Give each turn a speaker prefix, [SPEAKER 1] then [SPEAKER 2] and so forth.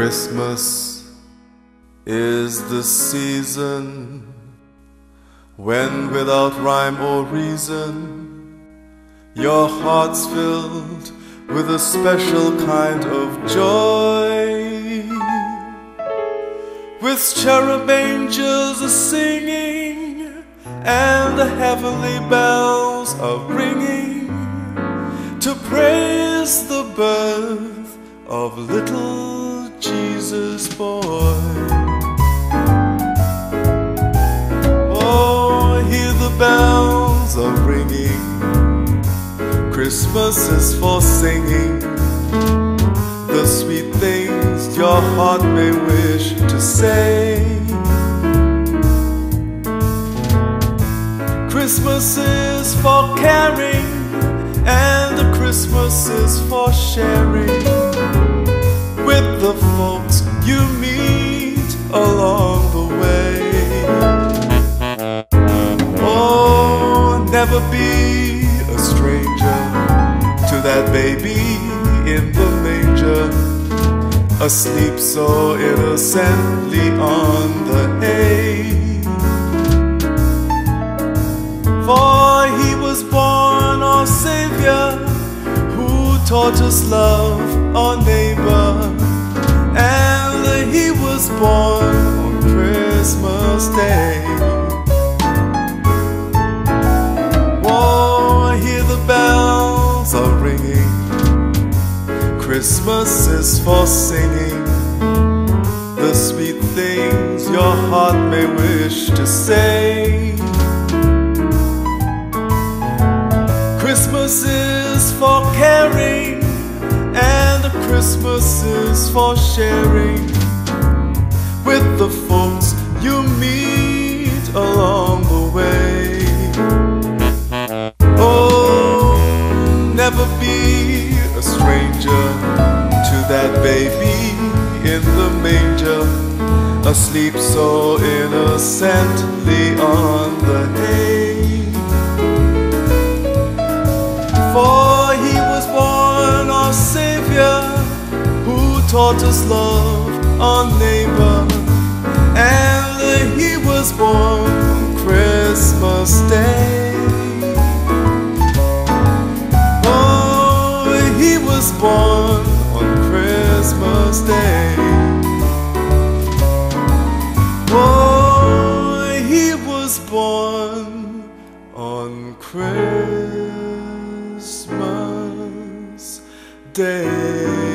[SPEAKER 1] Christmas is the season when, without rhyme or reason, your heart's filled with a special kind of joy. With cherub angels a singing and the heavenly bells are ringing to praise the birth of little Jesus boy. Oh, hear the bells are ringing. Christmas is for singing. The sweet things your heart may wish to say. Christmas is for caring, and the Christmas is for sharing with the folks you meet along the way. Oh, never be a stranger to that baby in the manger, asleep so innocently on the hay. Savior who taught us love, our neighbor and that he was born on Christmas Day. Oh, I hear the bells are ringing. Christmas is for singing. The sweet things your heart may wish to say. Christmas is for caring, and the Christmas is for sharing. With the folks you meet along the way. Oh, never be a stranger to that baby in the manger, asleep so innocently taught us love our neighbor, and he was born on Christmas Day. Oh, he was born on Christmas Day. Oh, he was born on Christmas Day.